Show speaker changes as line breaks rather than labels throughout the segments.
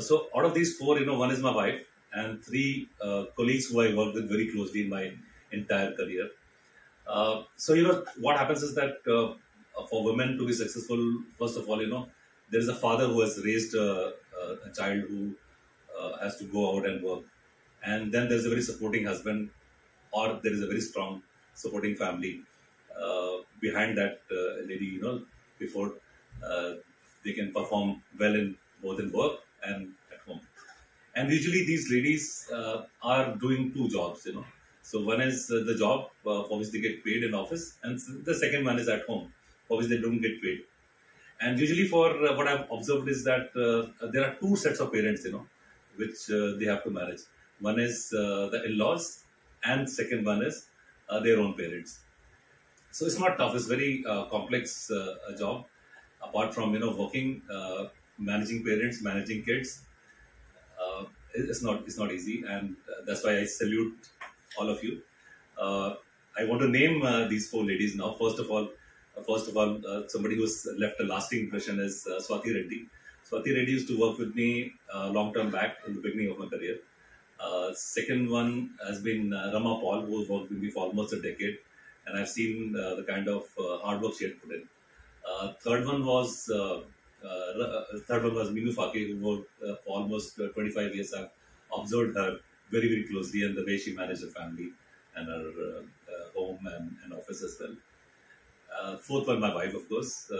so out of these four, you know, one is my wife and three uh, colleagues who I work with very closely in my entire career. Uh, so you know what happens is that uh, for women to be successful, first of all, you know, there is a father who has raised a, a child who uh, has to go out and work, and then there is a very supporting husband, or there is a very strong supporting family uh, behind that uh, lady. You know, before they can perform well in both in work and at home. And usually these ladies uh, are doing two jobs, you know. So one is uh, the job uh, for which they get paid in office, and the second one is at home, for which they don't get paid. And usually, for uh, what I've observed is that uh, there are two sets of parents, you know, which uh, they have to manage. One is the in-laws, and second one is their own parents. So it's not tough; it's very complex job. Apart from you know working managing parents, managing kids, uh, it's not it's not easy, and uh, that's why I salute all of you. Uh, I want to name uh, these four ladies now. First of all, uh, first of all, uh, somebody who's left a lasting impression is Swathi Reddy. Swathi Reddy used to work with me long term back in the beginning of my career. second one has been Rama Paul, who worked with me for almost a decade, and I've seen the kind of hard work she had put in. third one was third one was Minoo Phakey, who worked uh, for almost uh, 25 years. I've observed her very, very closely and the way she managed her family and her uh, uh, home and, and, office as well. Uh, fourth one, my wife, of course,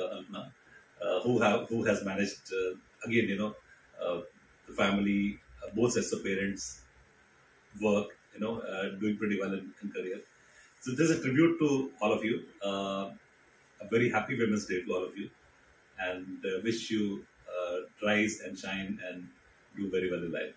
who have who has managed again, you know, the family, both sets of parents, work, you know, doing pretty well in, in career. So this is a tribute to all of you. Uh, a very happy Women's Day to all of you and uh, wish you uh, rise and shine and do very well in life.